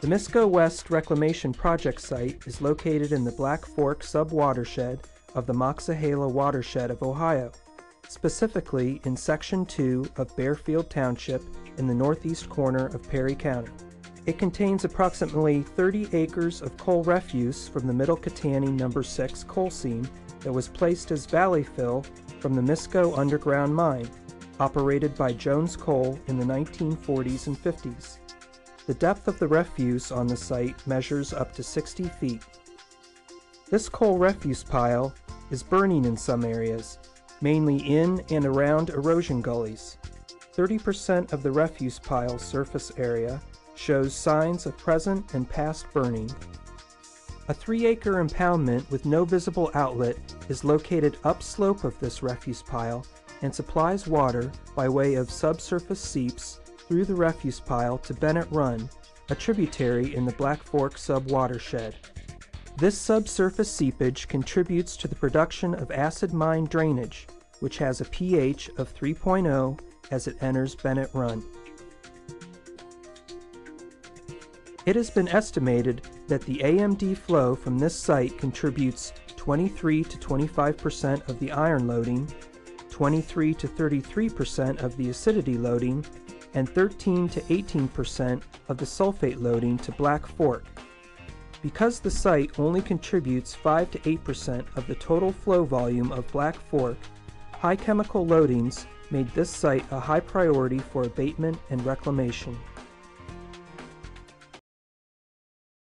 The Misco West Reclamation Project site is located in the Black Fork subwatershed of the Moxahala watershed of Ohio, specifically in Section 2 of Bearfield Township in the northeast corner of Perry County. It contains approximately 30 acres of coal refuse from the Middle Kittanning Number 6 coal seam that was placed as valley fill from the Misco underground mine, operated by Jones Coal in the 1940s and 50s. The depth of the refuse on the site measures up to 60 feet. This coal refuse pile is burning in some areas, mainly in and around erosion gullies. 30% of the refuse pile's surface area shows signs of present and past burning. A 3 acre impoundment with no visible outlet is located upslope of this refuse pile and supplies water by way of subsurface seeps through the refuse pile to Bennett Run, a tributary in the Black Fork subwatershed. This subsurface seepage contributes to the production of acid mine drainage, which has a pH of 3.0 as it enters Bennett Run. It has been estimated that the AMD flow from this site contributes 23 to 25% of the iron loading, 23 to 33% of the acidity loading, and 13 to 18% of the sulfate loading to Black Fork. Because the site only contributes 5 to 8% of the total flow volume of Black Fork, high chemical loadings made this site a high priority for abatement and reclamation.